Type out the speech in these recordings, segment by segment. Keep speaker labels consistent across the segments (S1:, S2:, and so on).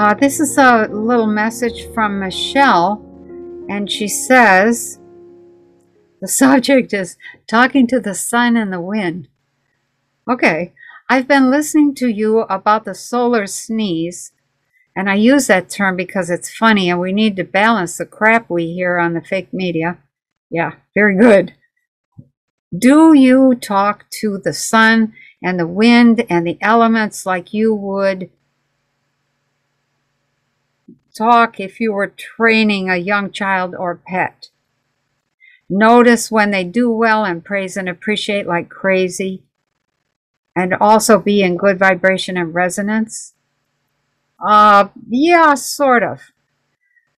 S1: Uh, this is a little message from Michelle, and she says the subject is talking to the sun and the wind. Okay, I've been listening to you about the solar sneeze, and I use that term because it's funny and we need to balance the crap we hear on the fake media. Yeah, very good. Do you talk to the sun and the wind and the elements like you would talk if you were training a young child or pet? Notice when they do well and praise and appreciate like crazy and also be in good vibration and resonance? Uh, yeah, sort of.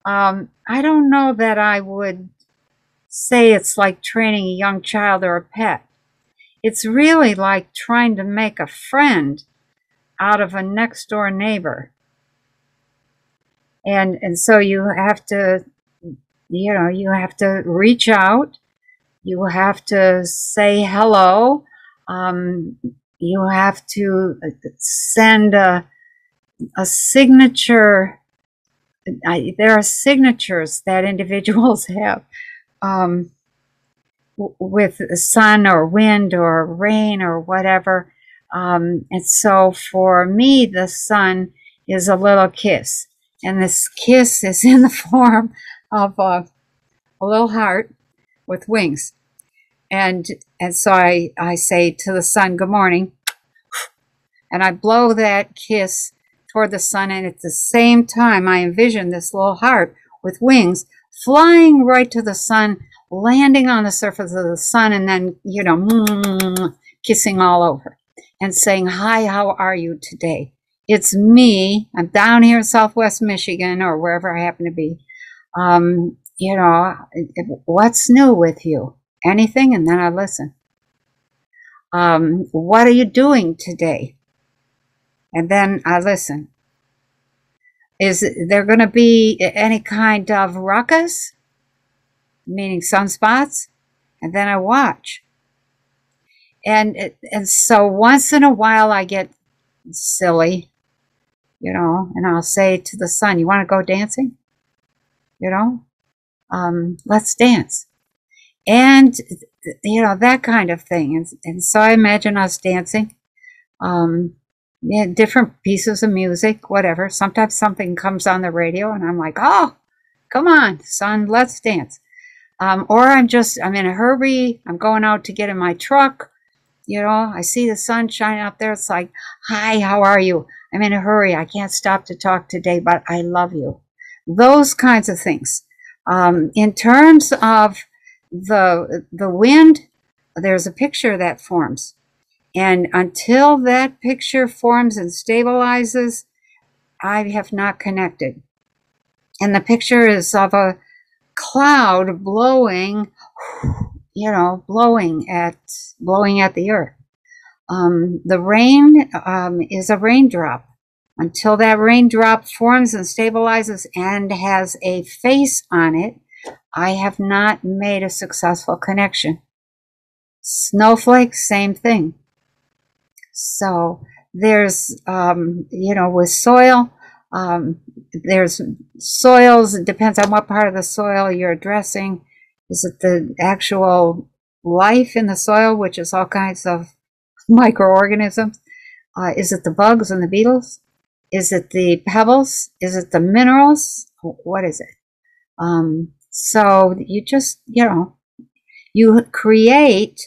S1: Um, I don't know that I would say it's like training a young child or a pet. It's really like trying to make a friend out of a next door neighbor. And, and so you have to, you know, you have to reach out. You have to say hello. Um, you have to uh, send a, a signature. I, there are signatures that individuals have um, with sun or wind or rain or whatever. Um, and so for me, the sun is a little kiss. And this kiss is in the form of a, a little heart with wings. And and so I, I say to the sun, good morning. And I blow that kiss toward the sun. And at the same time, I envision this little heart with wings flying right to the sun, landing on the surface of the sun, and then, you know, kissing all over and saying, Hi, how are you today? It's me. I'm down here in Southwest Michigan or wherever I happen to be. Um, you know, what's new with you? anything, and then I listen. Um, what are you doing today? And then I listen. Is there going to be any kind of ruckus, meaning sunspots? And then I watch. And and so once in a while I get silly, you know, and I'll say to the sun, "You want to go dancing? You know, um, let's dance." and you know that kind of thing. And, and so i imagine us dancing um yeah, different pieces of music whatever. Sometimes something comes on the radio and i'm like oh come on sun let's dance. Um, or i'm just i'm in a hurry i'm going out to get in my truck. You know i see the sun shining up there it's like hi how are you i'm in a hurry. I can't stop to talk today but i love you. Those kinds of things. Um, in terms of the the wind there's a picture that forms. And until that picture forms and stabilizes i have not connected. And the picture is of a cloud blowing you know blowing at blowing at the earth um, the rain um, is a raindrop until that raindrop forms and stabilizes and has a face on it I have not made a successful connection. Snowflake, same thing. So there's, um, you know, with soil, um, there's soils, it depends on what part of the soil you're addressing. Is it the actual life in the soil, which is all kinds of microorganisms? Uh, is it the bugs and the beetles? Is it the pebbles? Is it the minerals? What is it? Um, so you just, you know, you create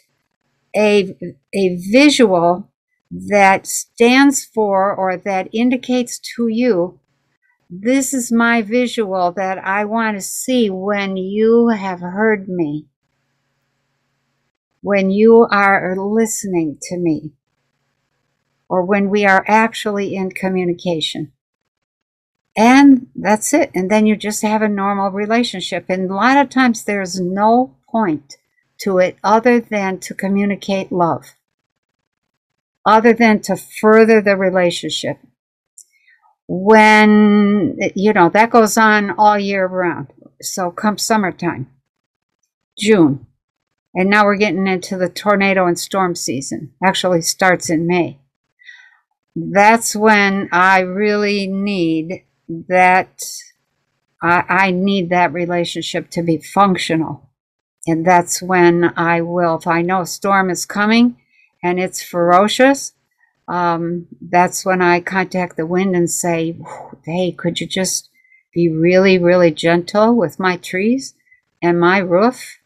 S1: a, a visual that stands for or that indicates to you this is my visual that I want to see when you have heard me, when you are listening to me, or when we are actually in communication. And that's it. And then you just have a normal relationship. And a lot of times there's no point to it other than to communicate love, other than to further the relationship. When, you know, that goes on all year round. So come summertime, June, and now we're getting into the tornado and storm season. Actually starts in May. That's when I really need that I, I need that relationship to be functional. And that's when I will, if I know a storm is coming and it's ferocious, um, that's when I contact the wind and say, hey, could you just be really, really gentle with my trees and my roof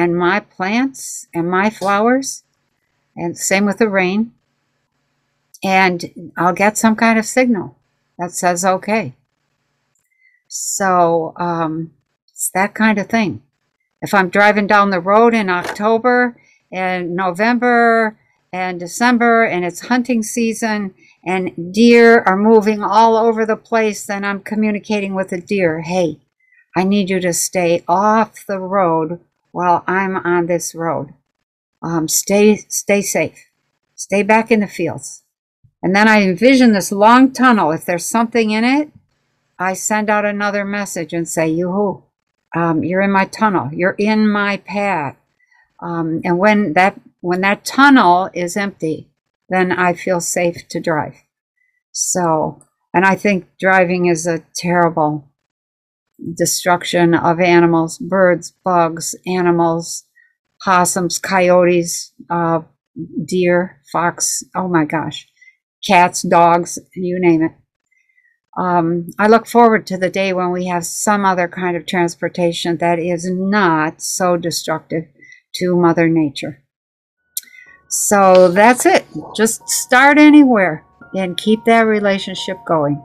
S1: and my plants and my flowers? And same with the rain. And I'll get some kind of signal that says okay. So um, it's that kind of thing. If I'm driving down the road in October and November and December and it's hunting season and deer are moving all over the place, then I'm communicating with the deer. Hey, I need you to stay off the road while I'm on this road. Um, stay, stay safe. Stay back in the fields. And then I envision this long tunnel. If there's something in it, I send out another message and say, "You, um, you're in my tunnel. You're in my path." Um, and when that when that tunnel is empty, then I feel safe to drive. So, and I think driving is a terrible destruction of animals, birds, bugs, animals, possums, coyotes, uh, deer, fox. Oh my gosh, cats, dogs, you name it. Um, I look forward to the day when we have some other kind of transportation that is not so destructive to Mother Nature. So that's it. Just start anywhere and keep that relationship going.